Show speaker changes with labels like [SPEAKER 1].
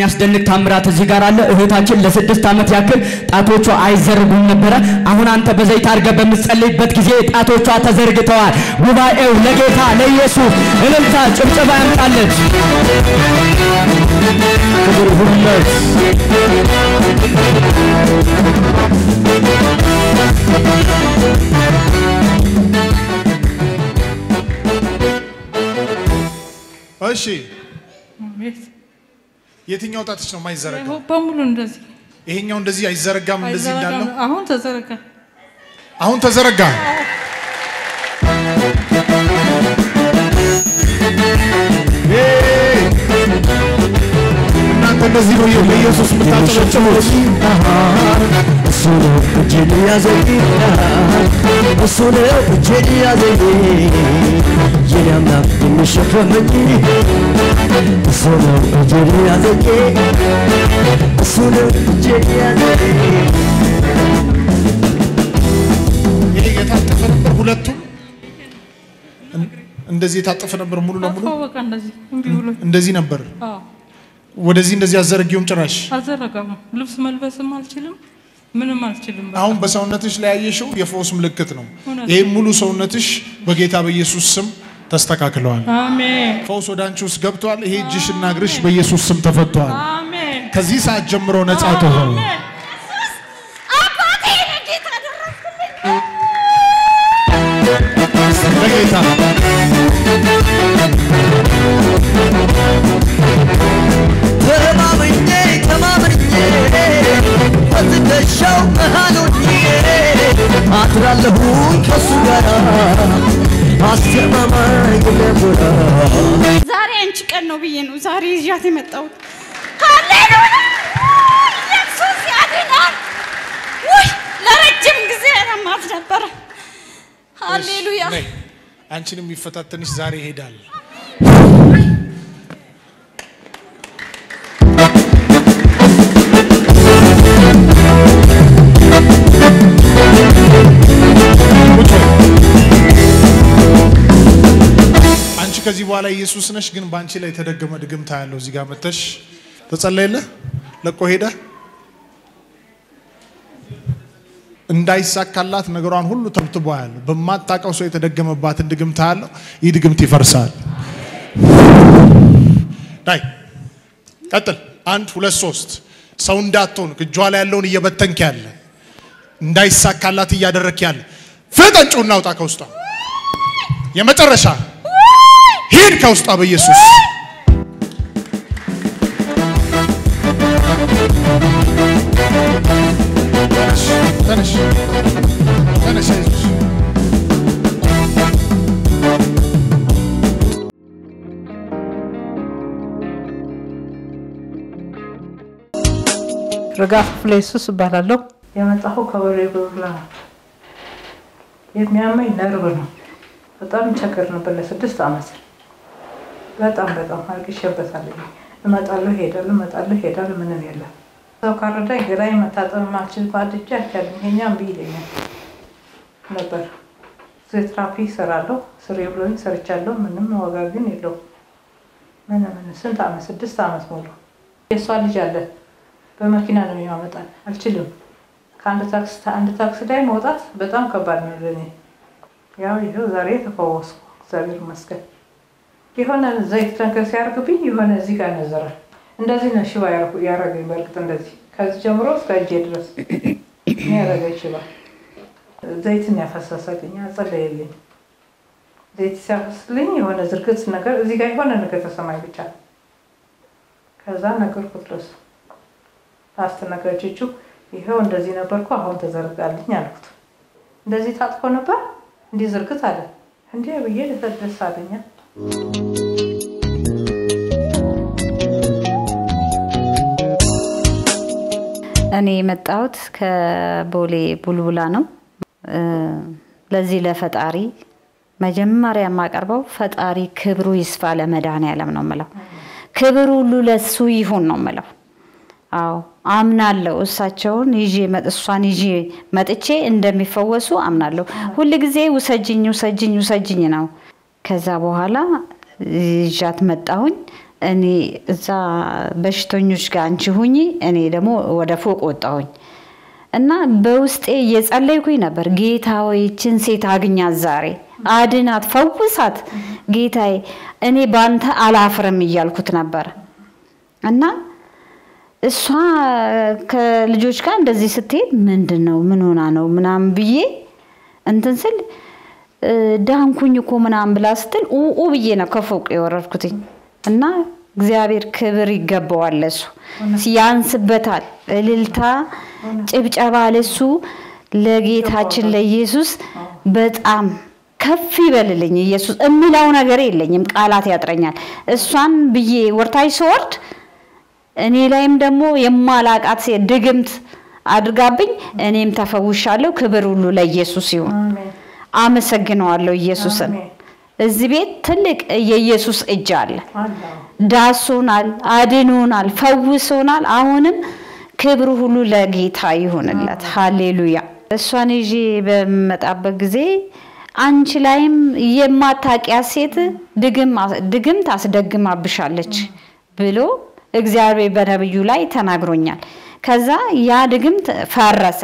[SPEAKER 1] የሚያስደንቅ ታምራት እዚህ ጋር አለ። እህታችን ለስድስት ዓመት ያክል ጣቶቿ አይዘርጉም ነበረ። አሁን አንተ በዘይት አድርገህ በምትጸልይበት ጊዜ ጣቶቿ ተዘርግተዋል። ጉባኤው ለጌታ ለኢየሱስ እልልታ ጭብጨባ ያምጣለች።
[SPEAKER 2] እሺ የትኛው ጣትሽ ነው የማይዘረጋ?
[SPEAKER 3] በሙሉ እንደዚህ
[SPEAKER 2] ይሄኛው እንደዚህ አይዘረጋም። እንደዚህ እንዳለው
[SPEAKER 3] አሁን ተዘረጋ።
[SPEAKER 2] አሁን ተዘረጋ።! እናንተ እንደዚህ ነው ለኢየሱስ የምታጨበጭቡት።
[SPEAKER 4] እሱ ነው እጄን ያዘኝ እሱ ነው እጄን ያዘኝ የኔ አምላክ የሚሸከመኝ እሱ ነው እጄን ያዘኝ እሱ ነው እጄን ያዘኝ
[SPEAKER 2] ይሄ የታጠፈ ነበር ሁለቱም እን- እንደዚህ የታጠፈ ነበር ሙሉ ለሙሉ
[SPEAKER 3] እንደዚህ
[SPEAKER 2] ነበር። ወደዚህ እንደዚህ አዘረጊውም ጭራሽ።
[SPEAKER 3] አልዘረጋም። ልብስ መልበስም አልችልም፣ ምንም አልችልም።
[SPEAKER 2] አሁን በሰውነትሽ ላይ ያየሽው የፈውስ ምልክት ነው።
[SPEAKER 3] እውነት።
[SPEAKER 2] ይህ ሙሉ ሰውነትሽ በጌታ በኢየሱስ ስም ተስተካክለዋል።
[SPEAKER 3] አሜን
[SPEAKER 2] ፈውስ ወደ አንቺ ውስጥ ገብቷል። ይሄ እጅሽና እግርሽ በኢየሱስ ስም ተፈቷል።
[SPEAKER 3] አሜን
[SPEAKER 2] ከዚህ ሰዓት ጀምሮ ነጻ ትሆኑ።
[SPEAKER 3] አሜን።
[SPEAKER 5] አባቴ ጌታ አደረግክልኝ።
[SPEAKER 2] ለጌታ
[SPEAKER 4] ተማምኜ ተማምኜ በትከሻው አድራለሁኝ ከሱ ጋር አስተማማኝ
[SPEAKER 5] ዛሬ አንቺ ቀን ነው ብዬ ነው ዛሬ ይዣት የመጣሁት። ሃሌሉያ! ኢየሱስ ያድናል። ውይ ለረጅም ጊዜ ያማት ነበረ። ሃሌሉያ!
[SPEAKER 2] አንቺን የሚፈታተንሽ ዛሬ ይሄዳል። ከዚህ በኋላ ኢየሱስ ነሽ፣ ግን በአንቺ ላይ የተደገመ ድግምታ ያለው እዚህ ጋር መተሽ ተጸለየለ ለቆ ሄደ እንዳይሳካላት ነገሯን ሁሉ ተብትቦ ያለው በማታውቀው ሰው የተደገመባትን ድግምት ያለው ይህ ድግምት ይፈርሳል። ዳይ ቀጥል። አንድ ሁለት ሶስት ሰው እንዳትሆን እጇ ላይ ያለውን እየበተንክ ያለ እንዳይሳካላት እያደረክ ያለ ፍጠን ጩና ውጣ ከውስጧ። የመጨረሻ ሂድ ከውስጧ በኢየሱስ ተነሽ ተነሽ አይዞሽ
[SPEAKER 3] ረጋፍ ፍሌሱስ እባላለሁ። የመጣሁ ከበሬ ብላ ነው። የሚያመኝ ነርቭ ነው። በጣም ቸገር ነበር ለስድስት ዓመት በጣም በጣም አርግሼበታለሁ። እመጣለሁ ሄዳለሁ፣ እመጣለሁ ሄዳለሁ፣ ምንም የለም። ሰው ካረዳኝ ገላይ መታጠብ ማልችል ባድጃ አይቻልም። ይሄኛ እምቢ ይለኛል ነበር። ፊዚዮቴራፒ እሰራለሁ፣ ስሬ ብሎኝ ሰርቻለሁ። ምንም ዋጋ ግን የለው። ምን ምን ስንት ዓመት ስድስት ዓመት ሙሉ የእሷ ልጅ አለ በመኪና ነው የሚያመጣን። አልችልም። ከአንድ ታክሲ አንድ ታክሲ ላይ መውጣት በጣም ከባድ ነው ለእኔ። ያው ይኸው ዛሬ ተፈወስኩ፣ እግዚአብሔር ይመስገን። የሆነ ዘይት ነገር ሲያርግብኝ የሆነ እዚህ ጋር ነዘራል። እንደዚህ ነው ሽባ ያረገኝ። በእርግጥ እንደዚህ ከዚህ ጀምሮ እስከ እጄ ድረስ ያረገኝ ሽባ። ዘይትን ያፈሰሰልኝ፣ አጸለየልኝ። ዘይት ሲያፈስልኝ የሆነ ዝርግት ነገር እዚህ ጋር የሆነ ነገር ተሰማኝ ብቻ። ከዛ ነገርኩት ለሱ አስተናጋጆቹ ይኸው እንደዚህ ነበርኩ፣ አሁን ተዘርጋልኝ አልኩት። እንደዚህ ታጥፎ ነበር እንዲህ ዝርግት አለ እንዲህ ብዬ ደስ አለኛ።
[SPEAKER 6] እኔ የመጣሁት ከቦሌ ቡልቡላ ነው። ለዚህ ለፈጣሪ መጀመሪያ የማቀርበው ፈጣሪ ክብሩ ይስፋ ለመድኃኔዓለም ነው የምለው። ክብር ሁሉ ለሱ ይሁን ነው የምለው። አዎ አምናለሁ። እሳቸውን ይዤ እሷን ይዤ መጥቼ እንደሚፈወሱ አምናለሁ። ሁል ጊዜ ውሰጅኝ ውሰጅኝ ውሰጅኝ ነው። ከዛ በኋላ ይዣት መጣሁኝ። እኔ እዛ በሽተኞች ጋር አንቺ ሁኚ፣ እኔ ደግሞ ወደ ፎቅ ወጣሁኝ። እና በውስጤ እየጸለይኩኝ ነበር። ጌታ ሆይ ሴት አግኛት ዛሬ። አድናት፣ ፈውሳት። ጌታዬ፣ እኔ በአንተ አላፍርም እያልኩት ነበር። እና እሷ ከልጆች ጋር እንደዚህ ስትሄድ ምንድን ነው ምን ሆና ነው? ምናምን ብዬ እንትን ስል ዳንኩኝ እኮ ምናምን ብላ ስትል ኡ ብዬ ነው ከፎቅ የወረድኩትኝ እና እግዚአብሔር ክብር ይገባዋል ለሱ። ያንስበታል እልልታ ጭብጨባ ለሱ ለጌታችን ለኢየሱስ በጣም ከፍ ይበልልኝ ኢየሱስ የሚለው ነገር የለኝም። ቃላት ያጥረኛል። እሷን ብዬ ወርታች ስወርድ እኔ ላይም ደግሞ የማላቃት ድግምት አድርጋብኝ እኔም ተፈውሻለሁ። ክብር ሁሉ ለኢየሱስ ይሁን። አመሰግነዋለሁ ኢየሱስን እዚህ ቤት ትልቅ የኢየሱስ እጅ አለ። ዳሶናል አድኖናል ፈውሶናል። አሁንም ክብሩ ሁሉ ለጌታ ይሁንለት። ሃሌሉያ። እሷን ይዤ በምመጣበት ጊዜ አንቺ ላይም የማታውቂያት ሴት ድግም ድግምት አስደግማብሻለች ብሎ እግዚአብሔር በነብዩ ላይ ተናግሮኛል። ከዛ ያ ድግምት ፈረሰ